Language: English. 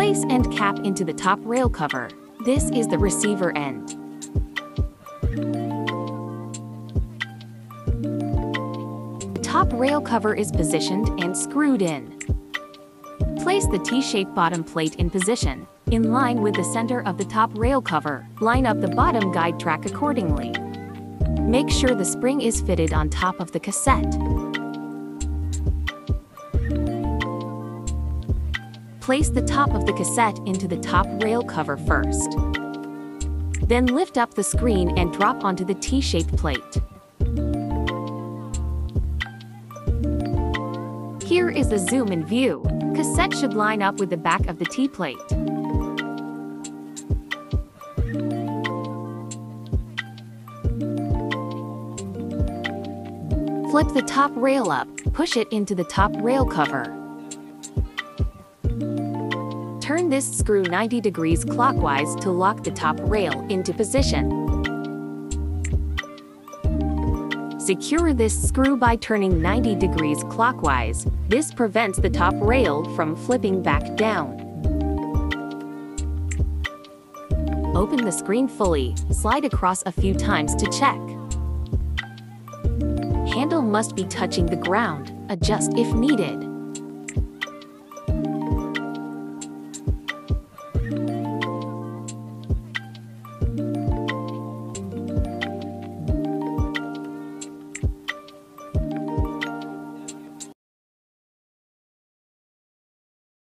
Place end cap into the top rail cover. This is the receiver end. Top rail cover is positioned and screwed in. Place the T-shaped bottom plate in position, in line with the center of the top rail cover. Line up the bottom guide track accordingly. Make sure the spring is fitted on top of the cassette. Place the top of the cassette into the top rail cover first. Then lift up the screen and drop onto the T-shaped plate. Here is the zoom-in view. Cassette should line up with the back of the T-plate. Flip the top rail up, push it into the top rail cover. Turn this screw 90 degrees clockwise to lock the top rail into position. Secure this screw by turning 90 degrees clockwise. This prevents the top rail from flipping back down. Open the screen fully, slide across a few times to check. Handle must be touching the ground, adjust if needed.